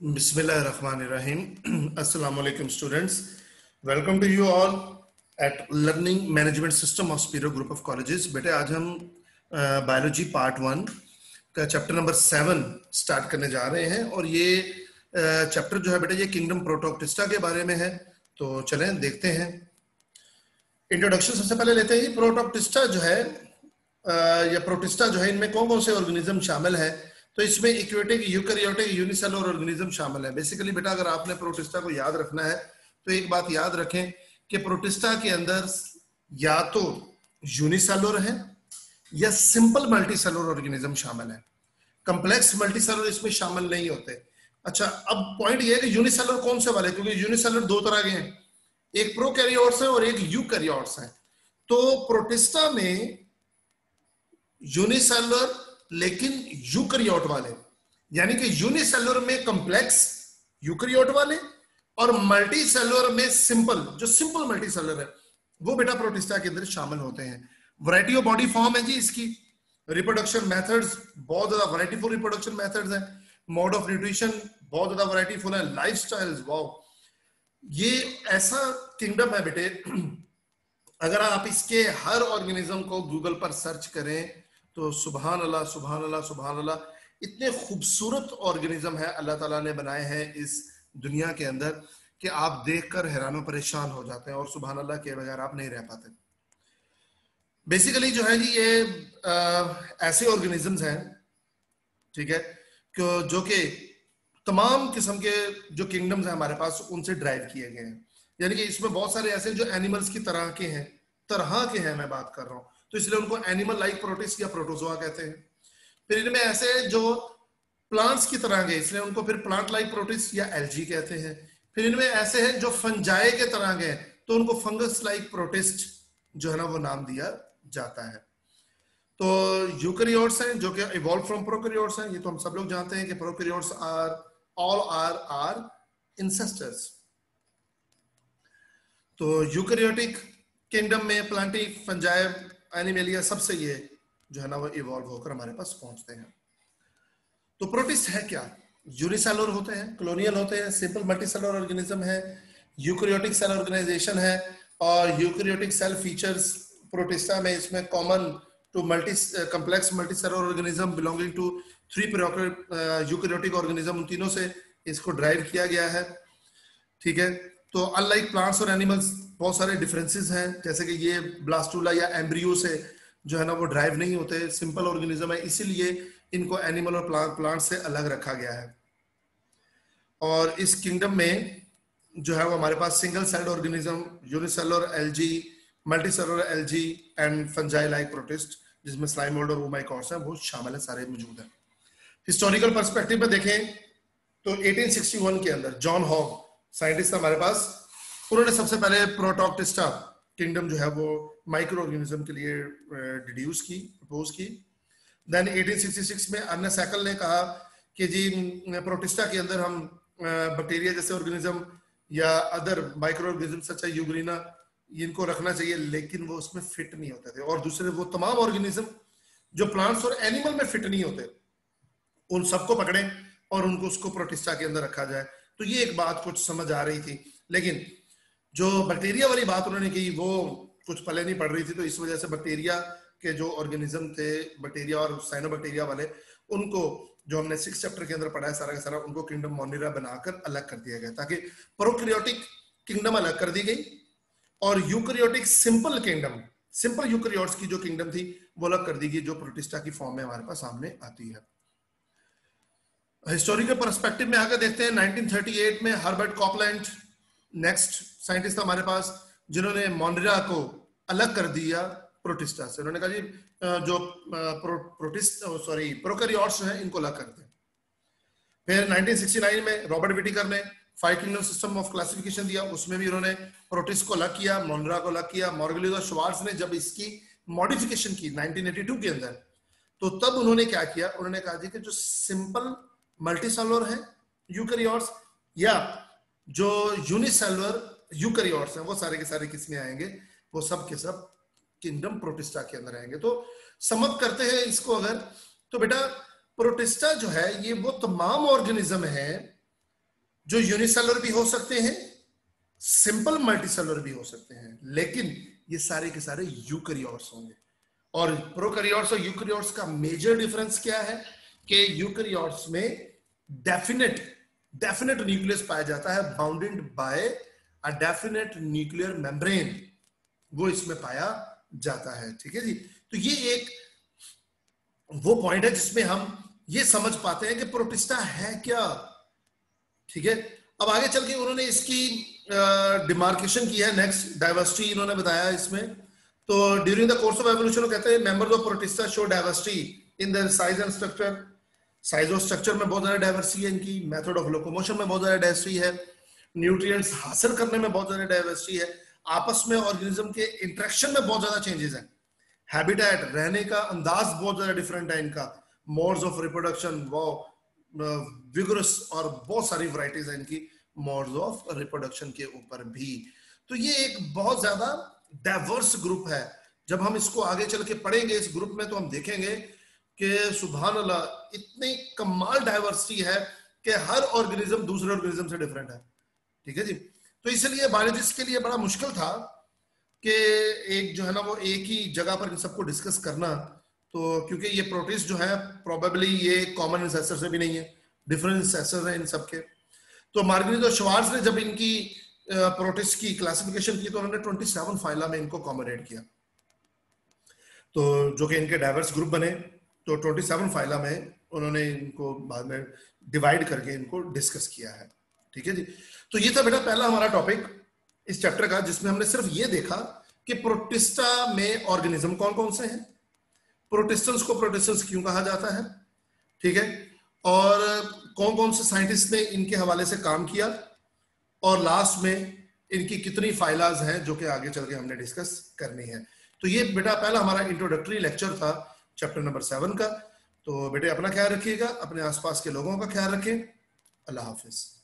Bismillahirrahmanirrahim. Assalamu alaikum students. Welcome to you all at Learning Management System of Spiro Group of Colleges. बेटे, आज हम biology part one का chapter number seven start करने जा रहे हैं और ये चैप्टर जो है बेटे, ये किंगडम प्रोटोक्टिस्टा के बारे में है तो चलें, देखते हैं इंट्रोडक्शन सबसे पहले लेते हैं प्रोटोक्टिस्टा जो है या प्रोटिस्टा जो है, इनमें कौन कौन से ऑर्गेनिज्म शामिल है तो इसमें इक्वेटिक यूकैरियोटिक यूनिसेलुलर ऑर्गेनिज्म शामिल है। बेसिकली बेटा, अगर आपने प्रोटिस्टा को याद रखना है तो एक बात याद रखें कि प्रोटिस्टा के अंदर या तो यूनिसेलुलर है या सिंपल मल्टीसेलुलर ऑर्गेनिज्म शामिल है। कंप्लेक्स मल्टीसेलुलर इसमें शामिल नहीं होते। अच्छा अब पॉइंट ये है कि यूनिसेलुलर कौन से वाले? क्योंकि यूनिसेलुलर दो तरह के हैं। एक प्रो प्रोकैरियोट्स है और एक यू यूकैरियोट्स है। तो प्रोटिस्टा में यूनिसेलुलर लेकिन यूक्रियोट वाले, यानी कि यूनिसेलुलर में कॉम्प्लेक्स यूकरियोट वाले और मल्टी में सिंपल जो सिंपल मल्टी है, वो बेटा प्रोटिस्टा के अंदर शामिल होते हैं। वैरायटी ऑफ़ बॉडी फॉर्म है जी इसकी। रिप्रोडक्शन मेथड्स बहुत ज़्यादा वैरायटीफुल रिप्रोडक्शन मेथड्स है। मोड ऑफ़ न्यूट्रिशन बहुत ज़्यादा वैरायटीफुल है। लाइफ स्टाइल ये ऐसा किंगडम है बेटे। अगर आप इसके हर ऑर्गेनिज्म को गूगल पर सर्च करें तो सुबहान अल्लाह सुबहान अल्लाह सुबहान अल्लाह इतने खूबसूरत ऑर्गेनिज्म है अल्लाह ताला ने बनाए हैं इस दुनिया के अंदर कि आप देखकर हैरान परेशान हो जाते हैं और सुबहान अल्लाह के बगैर आप नहीं रह पाते। बेसिकली जो है जी ये आ, ऐसे ऑर्गेनिजम्स हैं ठीक है कि जो कि तमाम किस्म के जो किंगडम्स हैं हमारे पास उनसे ड्राइव किए गए हैं। यानी कि इसमें बहुत सारे ऐसे जो एनिमल्स की तरह के हैं तरह के हैं मैं बात कर रहा हूँ। तो इसलिए उनको एनिमल लाइक प्रोटिस्ट या प्रोटोजोआ कहते हैं। फिर इनमें ऐसे जो प्लांट्स की तरह के इसलिए उनको फिर प्लांट लाइक प्रोटिस्ट या एलजी कहते हैं। फिर इनमें ऐसे हैं जो फंजाए के तरह के तो उनको फंगस लाइक प्रोटिस्ट जो है ना, वो नाम दिया जाता है। तो यूकरियोट्स हैं, जो कि इवॉल्व फ्रॉम प्रोकरियोट्स हैं, ये तो हम सब लोग जानते हैं कि prokaryotes are all are are ancestors तो यूकरियोटिक किंगडम में प्लांटिक फंजाए एनिमेलिया सबसे ये जो है ना, वो इवॉल्व होकर हमारे पास पहुँचते हैं। तो प्रोटिस्ट है क्या? यूनिसेलुलर होते हैं कलोनियल होते हैं सिंपल मल्टीसेलुलर ऑर्गेनिज्म है यूक्रियोटिक सेल ऑर्गेनाइजेशन है, और यूक्रियोटिक सेल फीचर्स प्रोटिस्टा में इसमें common to multi complex multicellular organism belonging to three eukaryotic organism उन तीनों से इसको ड्राइव किया गया है। ठीक है? तो अनलाइक प्लांट्स और एनिमल्स बहुत सारे डिफरेंसेस हैं। जैसे कि ये ब्लास्टूला या एम्ब्रियो से जो है ना, वो ड्राइव नहीं होते। सिंपल ऑर्गेनिज्म है, इसीलिए इनको एनिमल और प्लांट प्लांट से अलग रखा गया है। और इस किंगडम में जो है, वो हमारे पास single celled organism unicellular algae multicellular algae and fungi like protist जिसमें स्लाइम मोल्ड और ओमाइकॉर्स हैं वो शामिल है, सारे मौजूद हैं। हिस्टोरिकल पर्सपेक्टिव में देखें तो 1861 के अंदर जॉन हॉग साइंटिस्ट हमारे पास उन्होंने सबसे पहले प्रोटोक्टिस्टा किंगडम जो है वो माइक्रो ऑर्गेनिज्म के लिए डिड्यूस की प्रपोज की। देन 1866 में अन्ना सैकल ने कहा कि जी प्रोटिस्टा के अंदर हम बैक्टीरिया जैसे ऑर्गेनिज्म या other micro organism such euglena इनको रखना चाहिए, लेकिन वो उसमें फिट नहीं होते थे। और दूसरे, वो तमाम ऑर्गेनिज्म जो प्लांट्स और एनिमल में फिट नहीं होते, उन सबको पकड़े और उनको, उसको प्रोटिस्टा के अंदर रखा जाए। तो ये एक बात कुछ समझ आ रही थी। लेकिन जो बैक्टीरिया वाली बात उन्होंने की, वो कुछ पले नहीं पड़ रही थी तो इस वजह से बैक्टीरिया के जो ऑर्गेनिज्म थे बैक्टीरिया और साइनो बैक्टीरिया वाले, उनको जो हमने सिक्स चैप्टर के अंदर पढ़ा है सारा का सारा, उनको किंगडम मोनिरा बनाकर अलग कर दिया गया, ताकि प्रोक्रियोटिक किंगडम अलग कर दी गई और eukaryotic simple kingdom simple eukaryotes की जो किंगडम थी, वो अलग कर दी गई, जो प्रोटिस्टा की फॉर्म में हमारे पास सामने आती है। हिस्टोरिकल परस्पेक्टिव में आगे देखते हैं 1938 में हर्बर्ट कॉपलैंड नेक्स्ट साइंटिस्ट हमारे पास जिन्होंने मोनरा को अलग कर दिया प्रोटिस्टा से। उन्होंने कहा जी जो प्रो, प्रोटिस्ट सॉरी प्रोकैरियोट्स हैं इनको अलग कर दें। फिर 1969 में रॉबर्ट विटिकर ने five kingdom system of classification दिया। उसमें भी उन्होंने प्रोटिस्ट को अलग किया मोनरा को अलग किया मॉर्गलियो श्वार्ट्स ने जब इसकी मॉडिफिकेशन की 1982 के अंदर तो तब उन्होंने क्या किया? उन्होंने कहा जी कि जो सिंपल मल्टीसेलुलर है यूकैरियोट्स या जो यूनिसेलुलर यूकैरियोट्स हैं, वो सारे के सारे किसमें आएँगे? वो सब के सब किंगडम प्रोटिस्टा के अंदर आएँगे। तो समअप करते हैं इसको अगर। तो बेटा, प्रोटिस्टा जो है, ये वो तमाम ऑर्गेनिज्म है जो यूनिसेलर भी हो सकते हैं, सिंपल मल्टीसेलर भी हो सकते हैं, लेकिन ये सारे के सारे यूकरियोट्स होंगे। और प्रोकरियोट्स और यूकरियोट्स का मेजर डिफरेंस क्या है कि यूकरियोट्स में डेफिनेट डेफिनेट न्यूक्लियस पाया जाता है bounded by a definite nuclear membrane वो इसमें पाया जाता है ठीक है जी? तो ये एक वो पॉइंट है जिसमें हम ये समझ पाते हैं कि प्रोटिस्टा है क्या ठीक है? अब आगे चल के उन्होंने इसकी डिमार्केशन uh, की है नेक्स्ट डाइवर्सिटी इन्होंने बताया इसमें। तो during the course of evolution कहते हैं members of protista show diversity in the size and structure size और स्ट्रक्चर में बहुत ज़्यादा डाइवर्सिटी है, इनकी मेथड ऑफ़ लोकोमोशन में बहुत ज़्यादा डाइवर्सिटी है न्यूट्रिएंट्स हासिल करने में बहुत ज़्यादा डाइवर्सिटी है, आपस में ऑर्गेनिज्म के इंट्रेक्शन में बहुत ज़्यादा चेंजेस हैं। हैबिटेट रहने का अंदाज बहुत ज़्यादा डिफरेंट है इनका। मोड्स ऑफ़ रिप्रोडक्शन वो विगरस और बहुत सारी वराइटीज है इनकी मोड्स ऑफ़ रिप्रोडक्शन के ऊपर भी। तो ये एक बहुत ज़्यादा डाइवर्स ग्रुप है। जब हम इसको आगे चल के पढ़ेंगे, इस ग्रुप में तो हम देखेंगे कि सुबह अल्लाह इतनी कमाल डाइवर्सिटी है कि हर ऑर्गेनिज्म दूसरे ऑर्गेनिज्म से डिफरेंट है। ठीक है जी? तो इसलिए बायोलॉजिस्ट के लिए बड़ा मुश्किल था कि एक जो है ना, वो एक ही जगह पर इन सबको डिस्कस करना। तो क्योंकि ये प्रोटीस जो है प्रोबेबली ये कॉमन इंसेसर से भी नहीं है। डिफरेंट इंसेसर है इन सबके। तो मार्गनी तो शवार्स ने जब इनकी प्रोटिस की क्लासिफिकेशन की तो उन्होंने 27 फाइला में इनको कॉमोडेट किया। तो जो कि इनके डाइवर्स ग्रुप बने तो 27 फाइला में उन्होंने इनको बाद में डिवाइड करके इनको डिस्कस किया है। ठीक है जी? तो ये था बेटा पहला हमारा टॉपिक इस चैप्टर का, जिसमें हमने सिर्फ़ ये देखा कि प्रोटिस्टा में ऑर्गेनिज्म कौन कौन से हैं? प्रोटिस्टन्स को प्रोटिस्टन्स क्यों कहा जाता है? ठीक है? और कौन कौन से साइंटिस्ट ने इनके हवाले से काम किया? और लास्ट में इनकी कितनी फाइलाज हैं, जो कि आगे चल के हमने डिस्कस करनी है। तो ये बेटा पहला हमारा इंट्रोडक्टरी लेक्चर था चैप्टर नंबर सेवन का। तो बेटे, अपना ख्याल रखिएगा, अपने आसपास के लोगों का ख्याल रखें। अल्लाह हाफिज़।